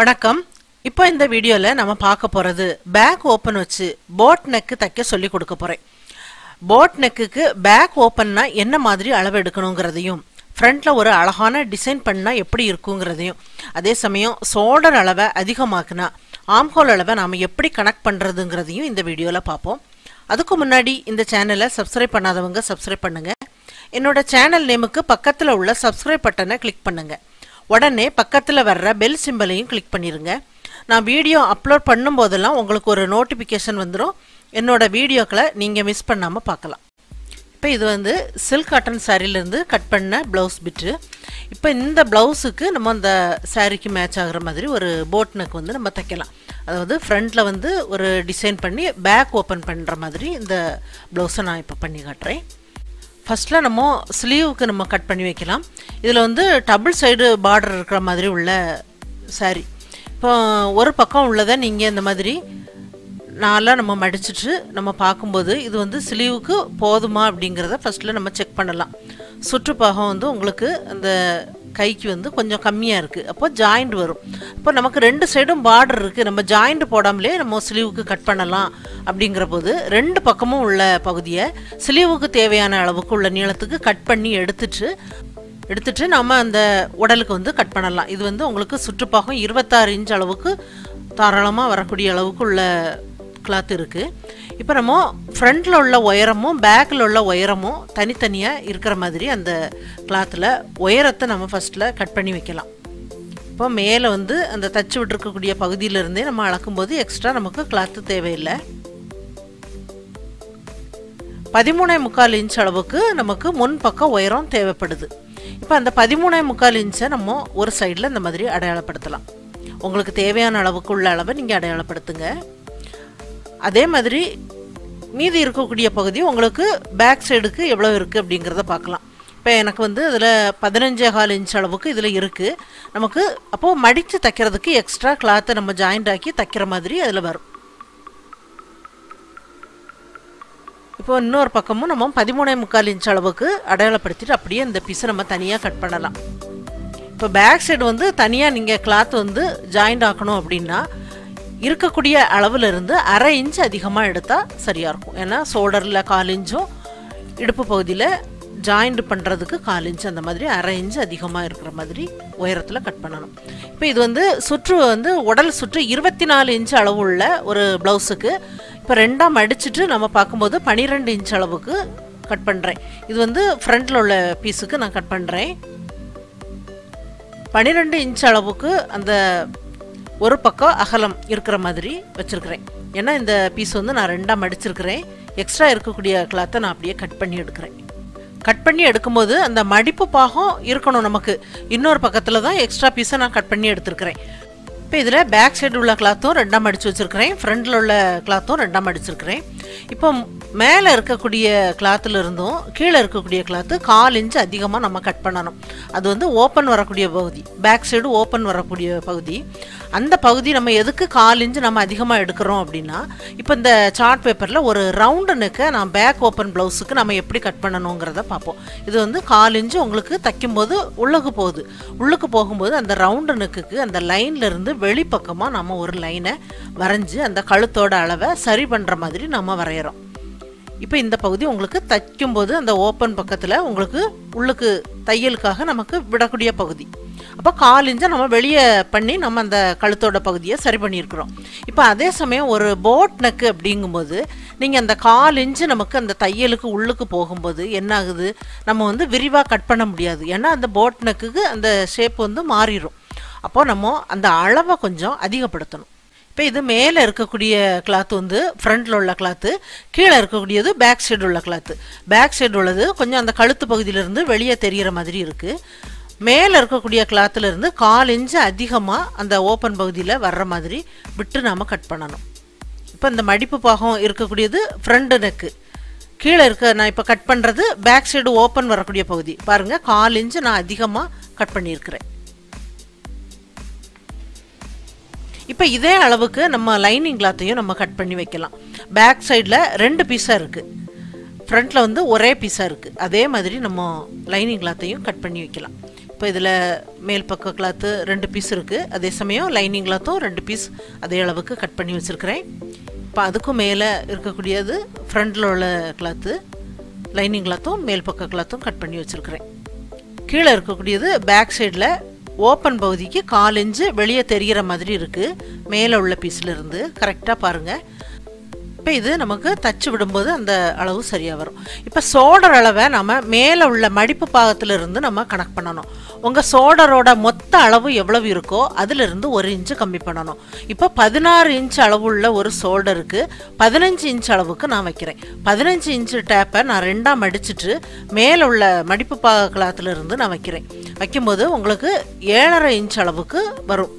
வணக்கம். இப்போ இந்த வீடியோவில் நம்ம பார்க்க போகிறது பேக் ஓப்பன் வச்சு போட் நெக்கு தைக்க சொல்லி கொடுக்க போகிறேன் போட் நெக்குக்கு பேக் ஓப்பன்னா என்ன மாதிரி அளவு எடுக்கணுங்கிறதையும் ஃப்ரண்ட்டில் ஒரு அழகான டிசைன் பண்ணால் எப்படி இருக்குங்கிறதையும் அதே சமயம் சோல்டர் அளவை அதிகமாக்குனா ஆம்ஹோல் அளவை நாம் எப்படி கனெக்ட் பண்ணுறதுங்கிறதையும் இந்த வீடியோவில் பார்ப்போம். அதுக்கு முன்னாடி இந்த சேனலை சப்ஸ்கிரைப் பண்ணாதவங்க சப்ஸ்கிரைப் பண்ணுங்கள் என்னோட சேனல் நேமுக்கு பக்கத்தில் உள்ள சப்ஸ்கிரைப் பட்டனை கிளிக் பண்ணுங்கள் உடனே பக்கத்தில் வர்ற பெல் சிம்பலையும் கிளிக் பண்ணிடுங்க நான் வீடியோ அப்லோட் பண்ணும்போதெல்லாம் உங்களுக்கு ஒரு நோட்டிஃபிகேஷன் வந்துடும் என்னோட வீடியோக்களை நீங்கள் மிஸ் பண்ணாமல் பார்க்கலாம். இப்போ இது வந்து சில்க் காட்டன் சாரிலேருந்து கட் பண்ண ப்ளவுஸ் பிட்டு இப்போ இந்த ப்ளவுஸுக்கு நம்ம அந்த சாரிக்கு மேட்ச் ஆகிற மாதிரி ஒரு போட் நெக் வந்து நம்ம தைக்கலாம். அதாவது ஃப்ரண்ட்டில் வந்து ஒரு டிசைன் பண்ணி பேக் ஓப்பன் பண்ணுற மாதிரி இந்த ப்ளவுஸை நான் இப்போ பண்ணி காட்டுறேன். ஃபஸ்ட்டில் நம்ம ஸ்லீவுக்கு நம்ம கட் பண்ணி வைக்கலாம். இதில் வந்து டபுள் சைடு பார்டர் இருக்கிற மாதிரி உள்ள சாரி இப்போ ஒரு பக்கம் உள்ளதை நீங்கள் இந்த மாதிரி நாளாக நம்ம மடிச்சிட்டு நம்ம பார்க்கும்போது இது வந்து ஸ்லீவுக்கு போதுமா அப்படிங்கிறத ஃபஸ்ட்டில் நம்ம செக் பண்ணலாம். சுற்றுப்பாகம் வந்து உங்களுக்கு அந்த கைக்கு வந்து கொஞ்சம் கம்மியாக இருக்குது அப்போ ஜாயிண்ட் வரும். இப்போ நமக்கு ரெண்டு சைடும் பார்டர் இருக்குது நம்ம ஜாயிண்ட் போடாமலே நம்ம ஸ்லீவுக்கு கட் பண்ணலாம் அப்படிங்கிற போது ரெண்டு பக்கமும் உள்ள பகுதியை ஸ்லீவுக்கு தேவையான அளவுக்கு உள்ள நீளத்துக்கு கட் பண்ணி எடுத்துட்டு எடுத்துட்டு நம்ம அந்த உடலுக்கு வந்து கட் பண்ணலாம். இது வந்து உங்களுக்கு சுற்றுப்பாகம் இருபத்தாறு இன்ச் அளவுக்கு தாராளமாக வரக்கூடிய அளவுக்கு உள்ள கிளாத் இருக்குது இப்போ நம்ம ஃப்ரண்ட்டில் உள்ள உயரமும் பேக்கில் உள்ள உயரமும் தனித்தனியாக இருக்கிற மாதிரி அந்த கிளாத்தில் உயரத்தை நம்ம ஃபஸ்ட்டில் கட் பண்ணி வைக்கலாம். இப்போ மேலே வந்து அந்த தச்சு விட்டுருக்கக்கூடிய பகுதியிலிருந்தே நம்ம அளக்கும்போது எக்ஸ்ட்ரா நமக்கு கிளாத்து தேவையில்லை. பதிமூணே முக்கால் இன்ச் அளவுக்கு நமக்கு முன் பக்கம் உயரம் தேவைப்படுது. இப்போ அந்த பதிமூணே முக்கால் இன்ச்சை நம்ம ஒரு சைடில் இந்த மாதிரி அடையாளப்படுத்தலாம். உங்களுக்கு தேவையான அளவுக்கு உள்ள அளவை நீங்கள் அடையாளப்படுத்துங்க. அதே மாதிரி மீதி இருக்கக்கூடிய பகுதி உங்களுக்கு பேக் சைடுக்கு எவ்வளோ இருக்குது அப்படிங்கிறத பார்க்கலாம். இப்போ எனக்கு வந்து இதில் பதினஞ்சே கால் இன்ச் அளவுக்கு இதில் இருக்குது நமக்கு அப்போது மடித்து தைக்கிறதுக்கு எக்ஸ்ட்ரா கிளாத்தை நம்ம ஜாயிண்ட் ஆக்கி தைக்கிற மாதிரி அதில் வரும். இப்போ இன்னொரு பக்கமும் நம்ம பதிமூணே முக்கால் இன்ச் அளவுக்கு அடையாளப்படுத்திட்டு அப்படியே இந்த பீஸை நம்ம தனியாக கட் பண்ணலாம். இப்போ பேக் சைடு வந்து தனியாக நீங்கள் கிளாத் வந்து ஜாயிண்ட் ஆக்கணும் அப்படின்னா இருக்கக்கூடிய அளவில் இருந்து அரை இன்ச் அதிகமாக எடுத்தால் சரியாக இருக்கும். ஏன்னா சோல்டரில் கால் இன்ச்சும் இடுப்பு பகுதியில் ஜாயிண்ட் பண்ணுறதுக்கு கால் இன்ச் அந்த மாதிரி அரை இன்ச் அதிகமாக இருக்கிற மாதிரி உயரத்தில் கட் பண்ணணும். இப்போ இது வந்து சுற்று வந்து உடல் சுற்று இருபத்தி நாலு இன்ச் அளவு உள்ள ஒரு ப்ளவுஸுக்கு இப்போ ரெண்டாம் அடிச்சுட்டு நம்ம பார்க்கும்போது பன்னிரெண்டு இன்ச் அளவுக்கு கட் பண்ணுறேன் இது வந்து ஃப்ரண்ட்டில் உள்ள பீஸுக்கு நான் கட் பண்ணுறேன் பன்னிரெண்டு இன்ச் அளவுக்கு அந்த ஒரு பக்கம் அகலம் இருக்கிற மாதிரி வச்சுருக்கிறேன். ஏன்னா இந்த பீஸ் வந்து நான் ரெண்டாக மடிச்சிருக்கிறேன். எக்ஸ்ட்ரா இருக்கக்கூடிய கிளாத்தை நான் அப்படியே கட் பண்ணி எடுக்கிறேன். கட் பண்ணி எடுக்கும்போது அந்த மடிப்பு பாகம் இருக்கணும் நமக்கு. இன்னொரு பக்கத்தில் தான் எக்ஸ்ட்ரா பீஸை நான் கட் பண்ணி எடுத்துருக்கிறேன். இப்போ இதில் பேக் சைடு உள்ள கிளாத்தும் ரெண்டாக மடித்து வச்சுருக்கிறேன். ஃப்ரண்டில் உள்ள கிளாத்தும் ரெண்டாக மடிச்சிருக்கிறேன். இப்போ மேலே இருக்கக்கூடிய கிளாத்தில் இருந்தும் கீழே இருக்கக்கூடிய கிளாத்து கால் இன்ச்சு அதிகமாக நம்ம கட் பண்ணணும். அது வந்து ஓப்பன் வரக்கூடிய பகுதி. பேக் சைடு ஓப்பன் வரக்கூடிய பகுதி. அந்த பகுதி நம்ம எதுக்கு கால் இன்ச்சு நம்ம அதிகமாக எடுக்கிறோம் அப்படின்னா இப்போ இந்த சார்ட் பேப்பரில் ஒரு ரவுண்டு நெக்கை நான் பேக் ஓப்பன் ப்ளவுஸுக்கு நம்ம எப்படி கட் பண்ணணுங்கிறத பார்ப்போம். இது வந்து கால் இன்ச்சு உங்களுக்கு தைக்கும்போது உள்ளுக்கு போகுது. உள்ளுக்கு போகும்போது அந்த ரவுண்டு நெக்குக்கு அந்த லைன்லேருந்து வெளிப்பக்கமாக நம்ம ஒரு லைனை வரைஞ்சி அந்த கழுத்தோட அளவை சரி பண்ணுற மாதிரி நம்ம வரைகிறோம் இப்போ இந்த பகுதி உங்களுக்கு தைக்கும்போது அந்த ஓப்பன் பக்கத்தில் உங்களுக்கு உள்ளுக்கு தையலுக்காக நமக்கு விடக்கூடிய பகுதி. அப்போ கால் இன்ச்சை நம்ம வெளியே பண்ணி நம்ம அந்த கழுத்தோட பகுதியை சரி பண்ணியிருக்கிறோம். இப்போ அதே சமயம் ஒரு போட் நெக்கு அப்படிங்கும்போது நீங்கள் அந்த கால் இன்ச்சு நமக்கு அந்த தையலுக்கு உள்ளுக்கு போகும்போது என்ன ஆகுது நம்ம வந்து விரிவாக கட் பண்ண முடியாது. ஏன்னா அந்த போட் நெக்குக்கு அந்த ஷேப் வந்து மாறிடும் அப்போது நம்ம அந்த அளவை கொஞ்சம் அதிகப்படுத்தணும். இப்போ இது மேலே இருக்கக்கூடிய கிளாத் வந்து ஃப்ரண்டில் உள்ள கிளாத்து கீழே இருக்கக்கூடியது பேக் சைடு உள்ள கிளாத்து பேக் சைடு உள்ளது கொஞ்சம் அந்த கழுத்து பகுதியிலேருந்து வெளியே தெரிகிற மாதிரி இருக்குது மேலே இருக்கக்கூடிய கிளாத்துலேருந்து கால் இன்ச்சு அதிகமாக அந்த ஓப்பன் பகுதியில் வர்ற மாதிரி விட்டு நாம் கட் பண்ணணும். இப்போ இந்த மடிப்பு பாகம் இருக்கக்கூடியது ஃப்ரண்ட் நெக்கு கீழே இருக்க நான் இப்போ கட் பண்ணுறது பேக் சைடு ஓப்பன் வரக்கூடிய பகுதி. பாருங்கள் கால் இன்ச்சு நான் அதிகமாக கட் பண்ணியிருக்கிறேன். இப்போ இதே அளவுக்கு நம்ம லைனிங் கிளாத்தையும் நம்ம கட் பண்ணி வைக்கலாம். பேக் சைடில் ரெண்டு பீஸாக இருக்குது ஃப்ரண்ட்டில் வந்து ஒரே பீஸாக இருக்குது அதே மாதிரி நம்ம லைனிங் கிளாத்தையும் கட் பண்ணி வைக்கலாம். இப்போ இதில் மேல் பக்க கிளாத்து ரெண்டு பீஸ் இருக்குது அதே சமயம் லைனிங் கிளாத்தும் ரெண்டு பீஸ் அதே அளவுக்கு கட் பண்ணி வச்சுருக்கிறேன். இப்போ அதுக்கும் மேலே இருக்கக்கூடியது ஃப்ரண்டில் உள்ள கிளாத்து லைனிங் கிளாத்தும் மேல் பக்க கிளாத்தும் கட் பண்ணி வச்சுருக்கிறேன். கீழே இருக்கக்கூடியது பேக் சைடில் ஓப்பன் பகுதிக்கு கால் இன்ச்சு வெளியே தெரிகிற மாதிரி இருக்குது மேலே உள்ள பீஸ்லேருந்து கரெக்டாக பாருங்கள் இப்போ இது நமக்கு தச்சு விடும்போது அந்த அளவு சரியாக வரும். இப்போ சோடர் அளவை நம்ம மேலே உள்ள மடிப்பு பாகத்திலிருந்து நம்ம கணக்கு பண்ணணும். உங்கள் சோடரோட மொத்த அளவு எவ்வளவு இருக்கோ அதிலிருந்து ஒரு இன்ச்சு கம்மி பண்ணணும். இப்போ பதினாறு இன்ச் அளவு உள்ள ஒரு சோல்டருக்கு பதினஞ்சு இன்ச் அளவுக்கு நான் வைக்கிறேன். பதினஞ்சு இன்ச்சு டேப்பை நான் ரெண்டாக மடிச்சிட்டு மேலே உள்ள மடிப்பு பாக கிளாத்திலிருந்து நான் வைக்கிறேன். வைக்கும்போது உங்களுக்கு ஏழரை இன்ச் அளவுக்கு வரும்.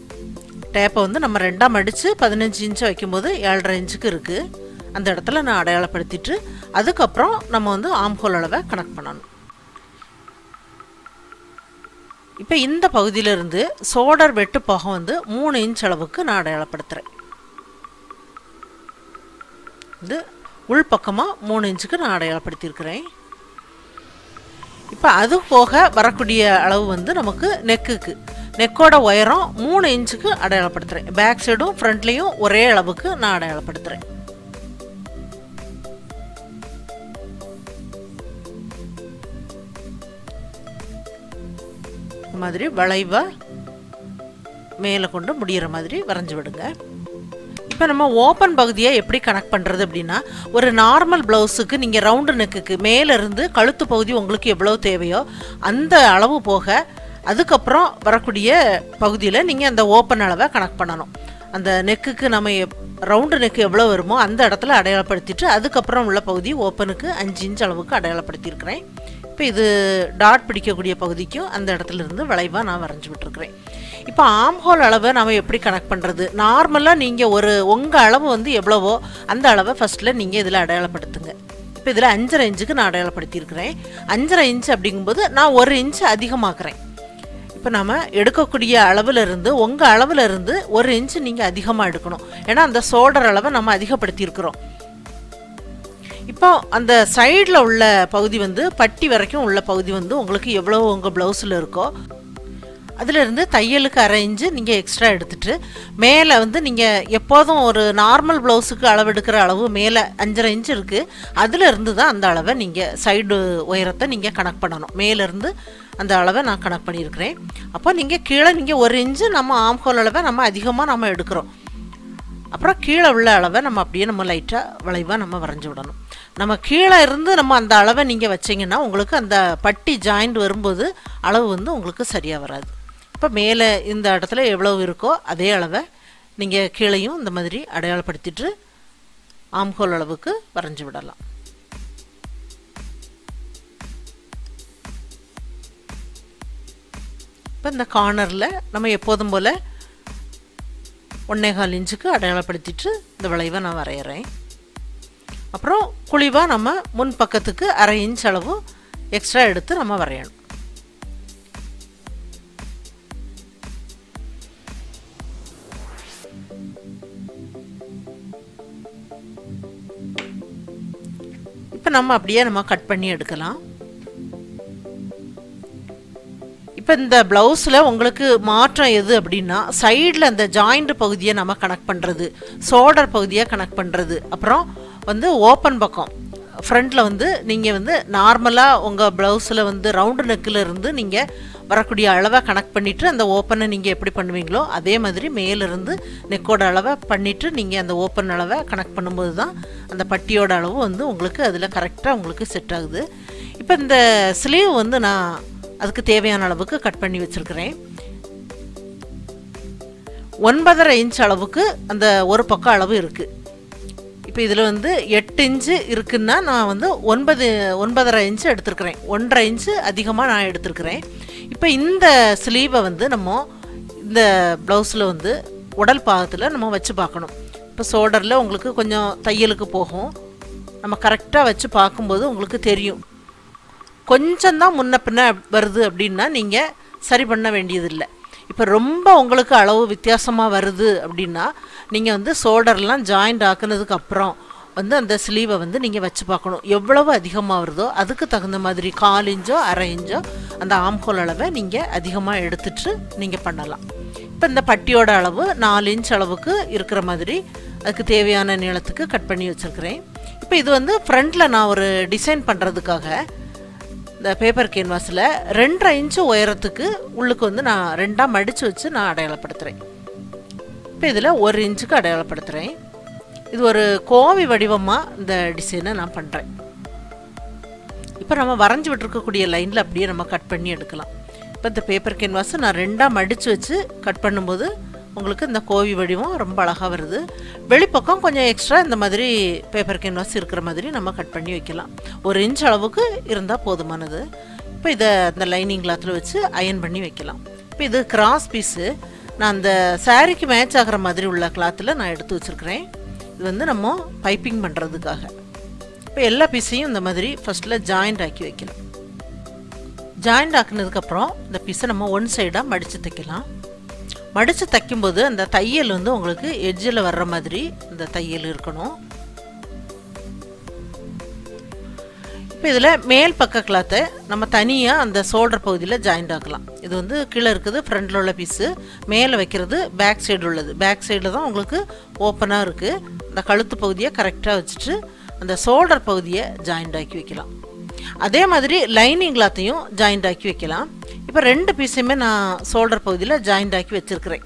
டேப்பை வந்து நம்ம ரெண்டாக மடித்து பதினஞ்சு இன்ச்சு வைக்கும்போது ஏழரை இன்ச்சுக்கு இருக்குது அந்த இடத்துல நான் அடையாளப்படுத்திட்டு அதுக்கப்புறம் நம்ம வந்து ஆம்ஹோல் அளவை கணக்கு பண்ணணும். இப்போ இந்த பகுதியிலிருந்து சோடர் வெட்டு போக வந்து மூணு இன்ச் அளவுக்கு நான் அடையாளப்படுத்துகிறேன் இது உள்பக்கமாக மூணு இன்ச்சுக்கு நான் அடையாளப்படுத்தியிருக்கிறேன். இப்போ அது போக வரக்கூடிய அளவு வந்து நமக்கு நெக்குக்கு நெக்கோட உயரம் மூணு இன்ச்சுக்கு அடையாளப்படுத்துகிறேன் பேக் சைடும் ஃப்ரண்ட்லேயும் ஒரே அளவுக்கு நான் அடையாளப்படுத்துகிறேன் மாதிரி வளைவாக மேலே கொண்டு முடிகிற மாதிரி வரைஞ்சி விடுங்க. இப்போ நம்ம ஓப்பன் பகுதியை எப்படி கனெக்ட் பண்ணுறது அப்படின்னா ஒரு நார்மல் ப்ளவுஸுக்கு நீங்கள் ரவுண்டு நெக்குக்கு மேலேருந்து கழுத்து பகுதி உங்களுக்கு எவ்வளோ தேவையோ அந்த அளவு போக அதுக்கப்புறம் வரக்கூடிய பகுதியில் நீங்கள் அந்த ஓப்பன் அளவை கனெக்ட் பண்ணணும். அந்த நெக்குக்கு நம்ம ரவுண்டு நெக்கு எவ்வளோ வருமோ அந்த இடத்துல அடையாளப்படுத்திட்டு அதுக்கப்புறம் உள்ள பகுதி ஓப்பனுக்கு அஞ்சு இன்ச் அளவுக்கு அடையாளப்படுத்தியிருக்கிறேன். இப்போ இது டாட் பிடிக்கக்கூடிய பகுதிக்கும் அந்த இடத்துல இருந்து வளைவாக நான் வரைஞ்சி விட்டுருக்குறேன். இப்போ ஆம்ஹோல் அளவை நம்ம எப்படி கனெக்ட் பண்ணுறது நார்மலாக நீங்கள் ஒரு உங்கள் அளவு வந்து எவ்வளவோ அந்த அளவை ஃபஸ்ட்டில் நீங்கள் இதில் அடையாளப்படுத்துங்க. இப்போ இதில் அஞ்சரை இன்ச்சுக்கு நான் அடையாளப்படுத்தியிருக்கிறேன். அஞ்சரை இன்ச் அப்படிங்கும்போது நான் ஒரு இன்ச் அதிகமாக்குறேன். இப்போ நம்ம எடுக்கக்கூடிய அளவில் இருந்து உங்கள் அளவிலிருந்து ஒரு இன்ச்சு நீங்கள் அதிகமாக எடுக்கணும். ஏன்னா அந்த சோல்டர் அளவை நம்ம அதிகப்படுத்தியிருக்கிறோம். இப்போ அந்த சைடில் உள்ள பகுதி வந்து பட்டி வரைக்கும் உள்ள பகுதி வந்து உங்களுக்கு எவ்வளோ உங்கள் ப்ளவுஸில் இருக்கோ அதிலிருந்து தையலுக்கு அரை நீங்கள் எக்ஸ்ட்ரா எடுத்துட்டு மேலே வந்து நீங்கள் எப்போதும் ஒரு நார்மல் ப்ளவுஸுக்கு அளவு எடுக்கிற அளவு மேலே அஞ்சரை இன்ச் இருக்குது அதிலிருந்து தான் அந்த அளவை நீங்கள் சைடு உயரத்தை நீங்கள் கணக்கு பண்ணணும். மேலேருந்து அந்த அளவை நான் கணக்கு பண்ணியிருக்கிறேன். அப்போ நீங்கள் கீழே நீங்கள் ஒரு இன்ச்சு நம்ம ஆம்கோல் அளவை நம்ம அதிகமாக நம்ம எடுக்கிறோம். அப்புறம் கீழே உள்ள அளவை நம்ம அப்படியே நம்ம லைட்டாக வளைவாக நம்ம வரைஞ்சி விடணும். நம்ம கீழே இருந்து நம்ம அந்த அளவை நீங்கள் வச்சிங்கன்னா உங்களுக்கு அந்த பட்டி ஜாயிண்ட் வரும்போது அளவு வந்து உங்களுக்கு சரியாக வராது. இப்போ மேலே இந்த இடத்துல எவ்வளோ இருக்கோ அதே அளவை நீங்கள் கீழையும் இந்த மாதிரி அடையாளப்படுத்திட்டு ஆம்ஹோல் அளவுக்கு வரைஞ்சி விடலாம். இப்போ இந்த கார்னரில் நம்ம எப்போதும் போல் ஒன்னேகால் இன்ச்சுக்கு அடையாளப்படுத்திட்டு இந்த வளைவை நான் வரைகிறேன் அப்புறம் குழிவாக நம்ம முன் பக்கத்துக்கு அரை இன்ச் அளவு எக்ஸ்ட்ரா எடுத்து நம்ம வரையணும். இப்போ நம்ம அப்படியே நம்ம கட் பண்ணி எடுக்கலாம். இப்போ இந்த ப்ளவுஸில் உங்களுக்கு மாற்றம் எது அப்படின்னா சைடில் அந்த ஜாயிண்ட் பகுதியை நம்ம கனெக்ட் பண்ணுறது சோல்டர் பகுதியை கனெக்ட் பண்ணுறது அப்புறம் வந்து ஓப்பன் பக்கம் ஃப்ரண்ட்டில் வந்து நீங்கள் வந்து நார்மலாக உங்கள் ப்ளவுஸில் வந்து ரவுண்டு நெக்கில் இருந்து நீங்கள் வரக்கூடிய அளவை கனெக்ட் பண்ணிவிட்டு அந்த ஓப்பனை நீங்கள் எப்படி பண்ணுவீங்களோ அதே மாதிரி மேலிருந்து நெக்கோட அளவை பண்ணிவிட்டு நீங்கள் அந்த ஓப்பன் அளவை கனெக்ட் பண்ணும்போது தான் அந்த பட்டியோட அளவு வந்து உங்களுக்கு அதில் கரெக்டாக உங்களுக்கு செட் ஆகுது. இப்போ இந்த ஸ்லீவ் வந்து நான் அதுக்கு தேவையான அளவுக்கு கட் பண்ணி வச்சுருக்கிறேன். ஒன்பதரை இன்ச் அளவுக்கு அந்த ஒரு பக்கம் அளவு இருக்குது இப்போ இதில் வந்து எட்டு இன்ச்சு இருக்குன்னா நான் வந்து ஒன்பது ஒன்பதரை இன்ச்சு எடுத்துருக்கிறேன். ஒன்றரை இன்ச்சு அதிகமாக நான் எடுத்துருக்கிறேன். இப்போ இந்த ஸ்லீவை வந்து நம்ம இந்த ப்ளவுஸில் வந்து உடல் பாகத்தில் நம்ம வச்சு பார்க்கணும். இப்போ ஷோல்டரில் உங்களுக்கு கொஞ்சம் தையலுக்கு போகும். நம்ம கரெக்டாக வச்சு பார்க்கும்போது உங்களுக்கு தெரியும். கொஞ்சம்தான் முன்ன பின்ன வருது அப்படின்னா நீங்கள் சரி பண்ண வேண்டியதில்லை. இப்போ ரொம்ப உங்களுக்கு அளவு வித்தியாசமாக வருது அப்படின்னா நீங்கள் வந்து சோல்டர்லாம் ஜாயிண்ட் ஆக்குனதுக்கு அப்புறம் வந்து அந்த ஸ்லீவை வந்து நீங்கள் வச்சு பார்க்கணும். எவ்வளவு அதிகமாக வருதோ அதுக்கு தகுந்த மாதிரி கால் இஞ்சோ அரை இஞ்சோ அந்த ஆம்கோல் அளவை நீங்கள் அதிகமாக எடுத்துட்டு நீங்கள் பண்ணலாம். இப்போ இந்த பட்டியோட அளவு நாலு இன்ச் அளவுக்கு இருக்கிற மாதிரி அதுக்கு தேவையான நீளத்துக்கு கட் பண்ணி வச்சுருக்கிறேன். இப்போ இது வந்து ஃப்ரண்ட்டில் நான் ஒரு டிசைன் பண்ணுறதுக்காக இந்த பேப்பர் கேன்வாஸில் ரெண்டரை இன்ச்சு உயரத்துக்கு உள்ளுக்கு வந்து நான் ரெண்டாக மடித்து வச்சு நான் அடையாளப்படுத்துகிறேன் இப்போ இதில் ஒரு இன்ச்சுக்கு அடையாளப்படுத்துகிறேன் இது ஒரு கோவி வடிவமாக இந்த டிசைனை நான் பண்ணுறேன் இப்போ நம்ம வரைஞ்சி விட்டுருக்கக்கூடிய லைனில் அப்படியே நம்ம கட் பண்ணி எடுக்கலாம். இப்போ இந்த பேப்பர் கேன்வாஸை நான் ரெண்டாக மடித்து வச்சு கட் பண்ணும்போது உங்களுக்கு இந்த கோவி வடிவம் ரொம்ப அழகாக வருது. வெளிப்பக்கம் கொஞ்சம் எக்ஸ்ட்ரா இந்த மாதிரி பேப்பர் கேன்வாஸ் இருக்கிற மாதிரி நம்ம கட் பண்ணி வைக்கலாம். ஒரு இன்ச் அளவுக்கு இருந்தால் போதுமானது. இப்போ இதை இந்த லைனிங் கிளாத்தில் வச்சு அயன் பண்ணி வைக்கலாம். இப்போ இது கிராஸ் பீஸு நான் அந்த சாரீக்கு மேட்ச் ஆகிற மாதிரி உள்ள கிளாத்தில் நான் எடுத்து வச்சுருக்கிறேன். இது வந்து நம்ம பைப்பிங் பண்ணுறதுக்காக இப்போ எல்லா பீஸையும் இந்த மாதிரி ஃபஸ்ட்டில் ஜாயிண்ட் ஆக்கி வைக்கலாம். ஜாயிண்ட் ஆக்குனதுக்கப்புறம் இந்த பீஸை நம்ம ஒன் சைடாக மடித்து தைக்கலாம். மடித்து தைக்கும்போது அந்த தையல் வந்து உங்களுக்கு எட்ஜில் வர்ற மாதிரி இந்த தையல் இருக்கணும். இப்போ இதில் மேல் பக்க கிளாத்தை நம்ம தனியாக அந்த ஷோல்டர் பகுதியில் ஜாயிண்ட் ஆக்கலாம். இது வந்து கீழே இருக்குது ஃப்ரண்டில் உள்ள பீஸு மேலே வைக்கிறது பேக் சைடு உள்ளது. பேக் சைடில் தான் உங்களுக்கு ஓப்பனாக இருக்குது அந்த கழுத்து பகுதியை கரெக்டாக வச்சுட்டு அந்த ஷோல்டர் பகுதியை ஜாயிண்ட் ஆக்கி வைக்கலாம். அதே மாதிரி லைனிங் கிளாத்தையும் ஜாயிண்ட் ஆக்கி வைக்கலாம். இப்போ ரெண்டு பீஸையுமே நான் ஷோல்டர் பகுதியில் ஜாயிண்ட் ஆக்கி வச்சுருக்கிறேன்.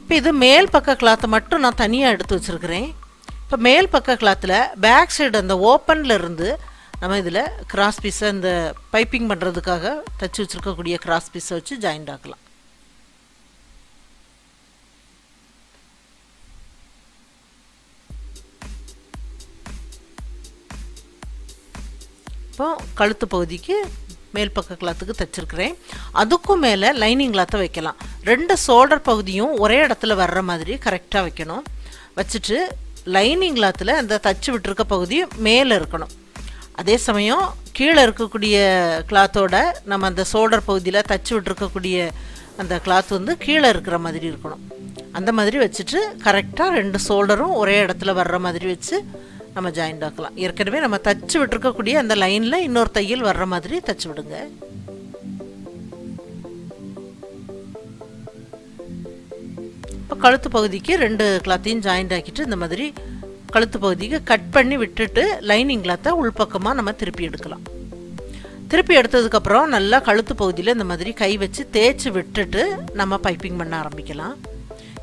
இப்போ இது மேல் பக்க கிளாத்தை மட்டும் நான் தனியாக எடுத்து வச்சுருக்கிறேன். இப்போ மேல் பக்க கிளாத்தில் பேக் சைடு அந்த ஓப்பனில் இருந்து நம்ம இதில் கிராஸ் பீஸை இந்த பைப்பிங் பண்ணுறதுக்காக தச்சு வச்சுருக்கக்கூடிய கிராஸ் பீஸை வச்சு ஜாயிண்ட் ஆக்கலாம். இப்போ கழுத்து பகுதிக்கு மேல் பக்க கிளாத்துக்கு தைச்சிருக்கிறேன். அதுக்கும் மேலே லைனிங் கிளாத்தை வைக்கலாம். ரெண்டு ஷோல்டர் பகுதியும் ஒரே இடத்துல வர்ற மாதிரி கரெக்டாக வைக்கணும். வச்சுட்டு லைனிங் கிளாத்தில் அந்த தச்சு விட்டுருக்க பகுதி மேலே இருக்கணும். அதே சமயம் கீழே இருக்கக்கூடிய கிளாத்தோட நம்ம அந்த ஷோல்டர் பகுதியில் தச்சு விட்டுருக்கக்கூடிய அந்த கிளாத் வந்து கீழே இருக்கிற மாதிரி இருக்கணும். அந்த மாதிரி வச்சுட்டு கரெக்டாக ரெண்டு ஷோல்டரும் ஒரே இடத்துல வர்ற மாதிரி வச்சு நம்ம ஜாயிண்ட் ஆக்கலாம். ஏற்கனவே நம்ம தச்சு விட்டுருக்கக்கூடிய அந்த லைனில் இன்னொரு தையல் வர்ற மாதிரி தச்சு விடுங்க. இப்போ கழுத்து பகுதிக்கு ரெண்டு கிளாத்தையும் ஜாயிண்ட் ஆக்கிட்டு இந்த மாதிரி கழுத்து பகுதிக்கு கட் பண்ணி விட்டுட்டு லைனிங் கிளாத்தை உள்பக்கமாக நம்ம திருப்பி எடுக்கலாம். திருப்பி எடுத்ததுக்கப்புறம் நல்லா கழுத்து பகுதியில் இந்த மாதிரி கை வச்சு தேய்ச்சி விட்டுட்டு நம்ம பைப்பிங் பண்ண ஆரம்பிக்கலாம்.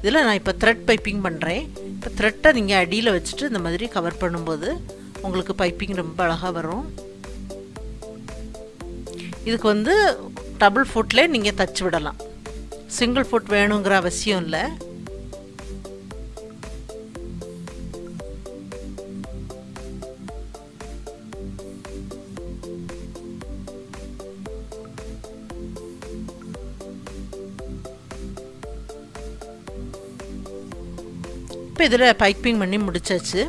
இதில் நான் இப்போ த்ரெட் பைப்பிங் பண்ணுறேன் இப்போ த்ரெட்டை நீங்கள் அடியில் வச்சுட்டு இந்த மாதிரி கவர் பண்ணும்போது உங்களுக்கு பைப்பிங் ரொம்ப அழகாக வரும். இதுக்கு வந்து டபுள் ஃபுட்லேயே நீங்கள் தச்சு விடலாம். சிங்கிள் ஃபுட் வேணுங்கிற அவசியம் இல்லை. இப்போ இதில் பைப்பிங் பண்ணி முடிச்சாச்சு.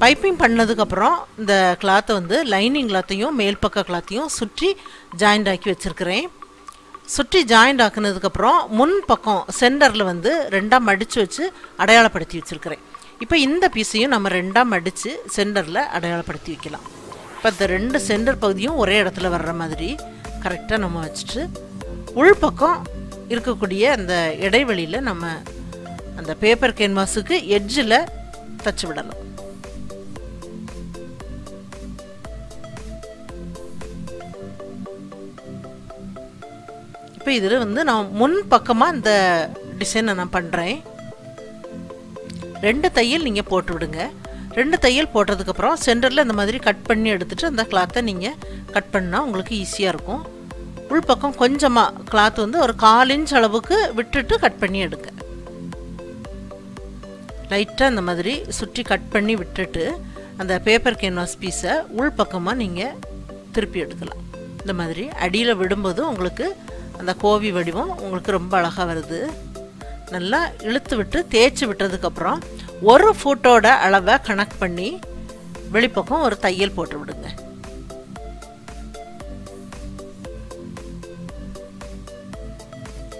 பைப்பிங் பண்ணதுக்கப்புறம் இந்த கிளாத்தை வந்து லைனிங் கிளாத்தையும் மேல் பக்க கிளாத்தையும் சுற்றி ஜாயிண்ட் ஆக்கி வச்சுருக்கிறேன். சுற்றி ஜாயிண்ட் ஆக்குனதுக்கப்புறம் முன் பக்கம் சென்டரில் வந்து ரெண்டாக மடித்து வச்சு அடையாளப்படுத்தி வச்சுருக்கிறேன். இப்போ இந்த பீஸையும் நம்ம ரெண்டாக மடித்து சென்டரில் அடையாளப்படுத்தி வைக்கலாம். இப்போ இந்த ரெண்டு சென்டர் பகுதியும் ஒரே இடத்துல வர்ற மாதிரி கரெக்டாக நம்ம வச்சுட்டு உள்பக்கம் இருக்கக்கூடிய அந்த இடைவெளியில் நம்ம அந்த பேப்பர் கேன்வாஸுக்கு எட்ஜில் தச்சு விடலாம் இப்போ இதில் வந்து நான் முன் பக்கமாக இந்த டிசைனை நான் பண்ணுறேன் ரெண்டு தையல் நீங்கள் போட்டு விடுங்க. ரெண்டு தையல் போட்டதுக்கப்புறம் சென்டரில் இந்த மாதிரி கட் பண்ணி எடுத்துகிட்டு அந்த கிளாத்தை நீங்கள் கட் பண்ணால் உங்களுக்கு ஈஸியாக இருக்கும். உள்பக்கம் கொஞ்சமாக கிளாத் வந்து ஒரு கால் இன்ச் அளவுக்கு விட்டுட்டு கட் பண்ணி எடுங்க. லைட்டாக அந்த மாதிரி சுற்றி கட் பண்ணி விட்டுட்டு அந்த பேப்பர் கேன்வாஸ் பீஸை உள்பக்கமாக நீங்கள் திருப்பி எடுக்கலாம். இந்த மாதிரி அடியில் விடும்போது உங்களுக்கு அந்த கோவி வடிவம் உங்களுக்கு ரொம்ப அழகாக வருது. நல்லா இழுத்து விட்டு தேய்ச்சி விட்டதுக்கப்புறம் ஒரு ஃபோட்டோட அளவை கணக்கு பண்ணி வெளிப்பக்கம் ஒரு தையல் போட்டு விடுங்க.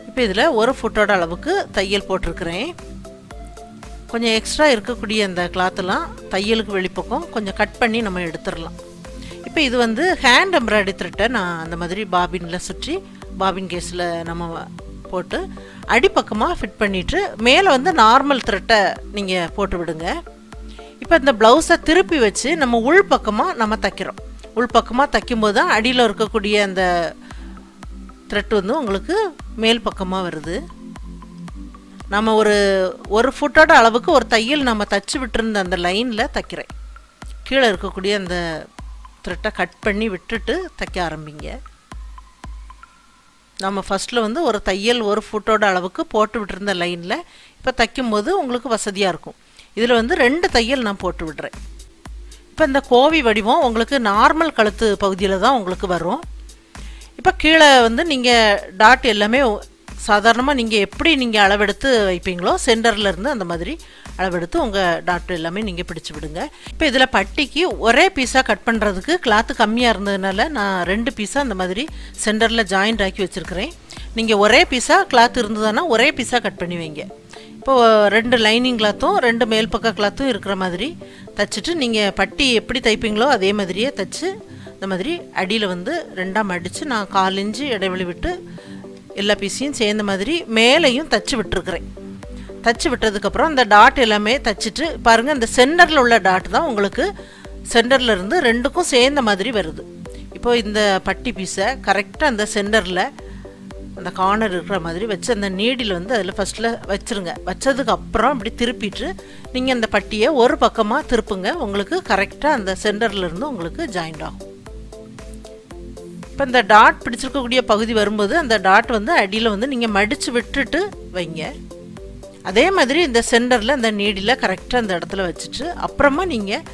இப்போ இதில் ஒரு ஃபுட்டோட அளவுக்கு தையல் போட்டிருக்கிறேன். கொஞ்சம் எக்ஸ்ட்ரா இருக்கக்கூடிய அந்த கிளாத்தெல்லாம் தையலுக்கு வெளிப்பக்கம் கொஞ்சம் கட் பண்ணி நம்ம எடுத்துடலாம். இப்போ இது வந்து ஹேண்ட் எம்ப்ராய்டரி த்ரெட்டை நான் அந்த மாதிரி பாபினில் சுற்றி பாபின் கேஸில் நம்ம போட்டு அடிப்பக்கமாக ஃபிட் பண்ணிவிட்டு மேலே வந்து நார்மல் த்ரெட்டை நீங்கள் போட்டு விடுங்க. இப்போ இந்த ப்ளவுஸை திருப்பி வச்சு நம்ம உள் பக்கமாக நம்ம தைக்கிறோம். உள் பக்கமாக தைக்கும்போது தான் அடியில் இருக்கக்கூடிய அந்த த்ரெட் வந்து உங்களுக்கு மேல் பக்கமாக வருது. நம்ம ஒரு ஒரு ஃபுட்டோட அளவுக்கு ஒரு தையல் நம்ம தச்சு விட்டுருந்த அந்த லைனில் தைக்கிறேன். கீழே இருக்கக்கூடிய அந்த த்ரெட்டை கட் பண்ணி விட்டுட்டு தைக்க ஆரம்பிங்க. நம்ம ஃபஸ்ட்டில் வந்து ஒரு தையல் ஒரு ஃபுட்டோட அளவுக்கு போட்டு விட்டுருந்த லைனில் இப்போ தைக்கும்போது உங்களுக்கு வசதியாக இருக்கும். இதில் வந்து ரெண்டு தையல் நான் போட்டு விடுறேன். இப்போ இந்த கோவி வடிவம் உங்களுக்கு நார்மல் கழுத்து பகுதியில் தான் உங்களுக்கு வரும். இப்போ கீழே வந்து நீங்கள் டாட் எல்லாமே சாதாரணமாக நீங்கள் எப்படி நீங்கள் அளவெடுத்து வைப்பீங்களோ சென்டரில் இருந்து அந்த மாதிரி அளவெடுத்து உங்கள் டாட் எல்லாமே நீங்கள் பிடிச்சி விடுங்க. இப்போ இதில் பட்டிக்கு ஒரே பீஸாக கட் பண்ணுறதுக்கு கிளாத்து கம்மியாக இருந்ததுனால நான் ரெண்டு பீஸாக அந்த மாதிரி சென்டரில் ஜாயிண்ட் ஆக்கி வச்சுருக்கிறேன். நீங்கள் ஒரே பீஸாக கிளாத் இருந்ததுன்னா ஒரே பீஸாக கட் பண்ணி வைங்க. இப்போது ரெண்டு லைனிங் கிளாத்தும் ரெண்டு மேல் பக்க கிளாத்தும் இருக்கிற மாதிரி தைச்சிட்டு நீங்கள் பட்டி எப்படி தைப்பீங்களோ அதே மாதிரியே தைச்சு இந்த மாதிரி அடியில் வந்து ரெண்டாக மடித்து நான் கால் இன்ச்சு இடைவெளி விட்டு எல்லா பீஸையும் சேர்ந்த மாதிரி மேலேயும் தச்சு விட்டுருக்குறேன். தச்சு விட்டதுக்கப்புறம் அந்த டாட் எல்லாமே தச்சுட்டு பாருங்கள் அந்த சென்டரில் உள்ள டாட் தான் உங்களுக்கு சென்டரில் இருந்து ரெண்டுக்கும் சேர்ந்த மாதிரி வருது. இப்போ இந்த பட்டி பீஸை கரெக்டாக அந்த சென்டரில் அந்த கார்னர் இருக்கிற மாதிரி வச்சு அந்த நீடில் வந்து அதில் ஃபஸ்ட்டில் வச்சுருங்க. வச்சதுக்கு அப்புறம் இப்படி திருப்பிட்டு நீங்கள் அந்த பட்டியை ஒரு பக்கமாக திருப்புங்க உங்களுக்கு கரெக்டாக அந்த சென்டர்லேருந்து உங்களுக்கு ஜாயிண்ட் ஆகும். இப்போ இந்த டாட் பிடிச்சிருக்கக்கூடிய பகுதி வரும்போது அந்த டாட் வந்து அடியில் வந்து நீங்கள் மடித்து விட்டுட்டு வைங்க. அதே மாதிரி இந்த சென்டரில் அந்த நீடியில் கரெக்டாக அந்த இடத்துல வச்சுட்டு அப்புறமா நீங்கள்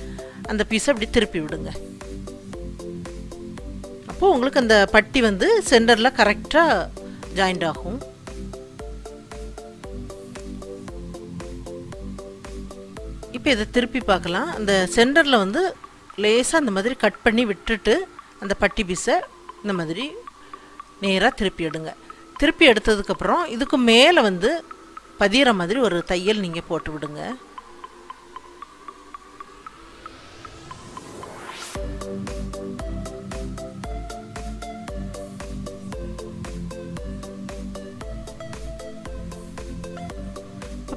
அந்த பீஸை அப்படி திருப்பி விடுங்க. அப்போது உங்களுக்கு அந்த பட்டி வந்து சென்டரில் கரெக்டாக ஜாயிண்ட் ஆகும். இப்போ இதை திருப்பி பார்க்கலாம். அந்த சென்டரில் வந்து லேசாக அந்த மாதிரி கட் பண்ணி விட்டுட்டு அந்த பட்டி பீஸை இந்த மாதிரி நேராக திருப்பி எடுங்க. திருப்பி எடுத்ததுக்கப்புறம் இதுக்கு மேலே வந்து பதிகிற மாதிரி ஒரு தையல் நீங்கள் போட்டு விடுங்க.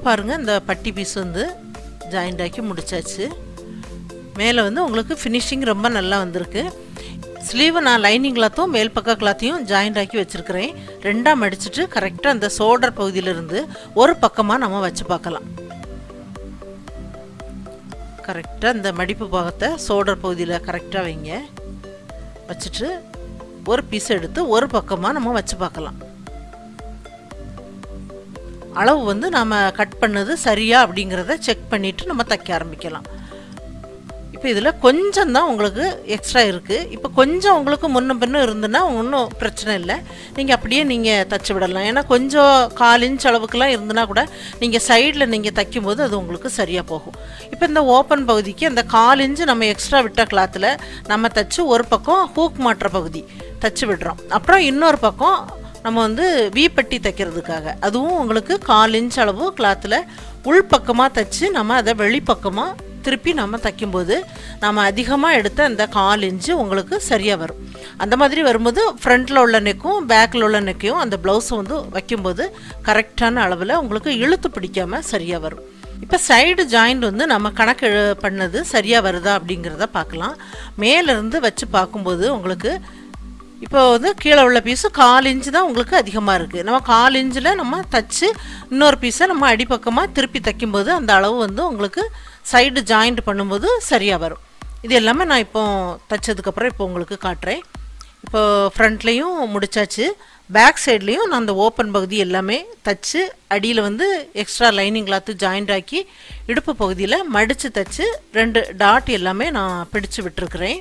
பாருங்கள் இந்த பட்டி பீஸ் வந்து ஜாயிண்ட் ஆக்கி முடிச்சாச்சு. மேலே வந்து உங்களுக்கு ஃபினிஷிங் ரொம்ப நல்லா வந்திருக்கு. ஸ்லீவை நான் லைனிங் கிளாத்தும் மேல் பக்க கிளாத்தையும் ஜாயிண்ட் ஆக்கி வச்சுருக்கிறேன். ரெண்டாக மடிச்சுட்டு கரெக்டாக அந்த சோல்டர் பகுதியிலிருந்து ஒரு பக்கமாக நம்ம வச்சு பார்க்கலாம். கரெக்டாக இந்த மடிப்பு பாகத்தை சோல்டர் பகுதியில் கரெக்டாக வைங்க. வச்சுட்டு ஒரு பீஸ் எடுத்து ஒரு பக்கமாக நம்ம வச்சு பார்க்கலாம். அளவு வந்து நாம் கட் பண்ணது சரியா அப்படிங்கிறத செக் பண்ணிவிட்டு நம்ம தைக்க ஆரம்பிக்கலாம். இப்போ இதில் கொஞ்சம் தான் உங்களுக்கு எக்ஸ்ட்ரா இருக்குது இப்போ கொஞ்சம் உங்களுக்கு முன்னும் பின்னும் இருந்துன்னா ஒன்றும் பிரச்சனை இல்லை. நீங்கள் அப்படியே நீங்கள் தச்சு விடலாம். ஏன்னா கொஞ்சம் கால் இன்ச் அளவுக்குலாம் இருந்துன்னா கூட நீங்கள் சைடில் நீங்கள் தைக்கும்போது அது உங்களுக்கு சரியாக போகும். இப்போ இந்த ஓப்பன் பகுதிக்கு அந்த கால் இன்ச்சு நம்ம எக்ஸ்ட்ரா விட்ட கிளாத்தில் நம்ம தச்சு ஒரு பக்கம் ஹூக் மாட்டுற பகுதி தச்சு விடுறோம். அப்புறம் இன்னொரு பக்கம் நம்ம வந்து வீப்பட்டி தைக்கிறதுக்காக. அதுவும் உங்களுக்கு கால் இன்ச் அளவு கிளாத்தில் உள்பக்கமாக தைச்சு நம்ம அதை வெளிப்பக்கமாக திருப்பி நம்ம தைக்கும்போது நம்ம அதிகமாக எடுத்த அந்த கால் இன்ச்சு உங்களுக்கு சரியாக வரும். அந்த மாதிரி வரும்போது ஃப்ரண்ட்டில் உள்ள நெக்கும் பேக்கில் உள்ள நெக்கையும் அந்த ப்ளவுஸை வந்து வைக்கும்போது கரெக்டான அளவில் உங்களுக்கு இழுத்து பிடிக்காமல் சரியாக வரும். இப்போ சைடு ஜாயிண்ட் வந்து நம்ம கணக்கு பண்ணது சரியாக வருதா அப்படிங்கிறத பார்க்கலாம். மேலேருந்து வச்சு பார்க்கும்போது உங்களுக்கு இப்போ வந்து கீழே உள்ள பீஸு கால் இன்ச்சு தான் உங்களுக்கு அதிகமாக இருக்குது நம்ம கால் இன்ச்சில் நம்ம தச்சு இன்னொரு பீஸை நம்ம அடிப்பக்கமாக திருப்பி தைக்கும்போது அந்த அளவு வந்து உங்களுக்கு சைடு ஜாயிண்ட் பண்ணும்போது சரியாக வரும். இது எல்லாமே நான் இப்போ தைச்சதுக்கப்புறம் இப்போ உங்களுக்கு காட்டுறேன். இப்போ ஃப்ரண்ட்லேயும் முடிச்சாச்சு. பேக் சைட்லேயும் நான் அந்த ஓப்பன் பகுதி எல்லாமே தச்சு அடியில் வந்து எக்ஸ்ட்ரா லைனிங் கிளாத்து ஜாயிண்ட் ஆக்கி இடுப்பு பகுதியில் மடித்து தச்சு ரெண்டு டாட் எல்லாமே நான் பிடிச்சு விட்டுருக்குறேன்.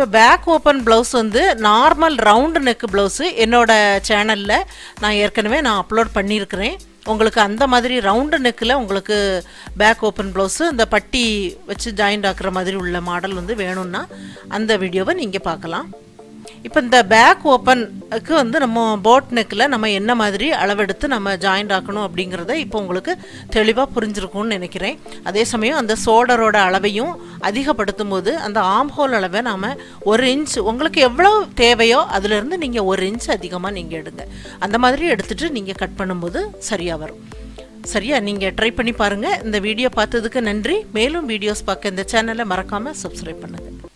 இப்போ பேக் ஓப்பன் ப்ளவுஸ் வந்து நார்மல் ரவுண்டு நெக் ப்ளவுஸு என்னோடய சேனலில் நான் ஏற்கனவே நான் அப்லோட் பண்ணியிருக்கிறேன். உங்களுக்கு அந்த மாதிரி ரவுண்டு நெக்கில் உங்களுக்கு பேக் ஓப்பன் ப்ளவுஸு இந்த பட்டி வச்சு ஜாயிண்ட் ஆக்குற மாதிரி உள்ள மாடல் வந்து வேணும்னா அந்த வீடியோவை நீங்கள் பார்க்கலாம். இப்போ இந்த பேக் ஓப்பனுக்கு வந்து நம்ம போட் நெக்கில் நம்ம என்ன மாதிரி அளவெடுத்து நம்ம ஜாயிண்ட் ஆக்கணும் அப்படிங்கிறத இப்போ உங்களுக்கு தெளிவாக புரிஞ்சிருக்கும்னு நினைக்கிறேன். அதே சமயம் அந்த சோடரோட அளவையும் அதிகப்படுத்தும் போது அந்த ஆம் ஹோல் அளவை நாம் ஒரு இன்ச் உங்களுக்கு எவ்வளோ தேவையோ அதுலேருந்து நீங்கள் ஒரு இன்ச் அதிகமாக நீங்கள் எடுங்க. அந்த மாதிரி எடுத்துகிட்டு நீங்கள் கட் பண்ணும்போது சரியாக வரும். சரியா? நீங்கள் ட்ரை பண்ணி பாருங்கள் இந்த வீடியோ பார்த்ததுக்கு நன்றி. மேலும் வீடியோஸ் பார்க்க இந்த சேனலை மறக்காமல் சப்ஸ்கிரைப் பண்ணுங்கள்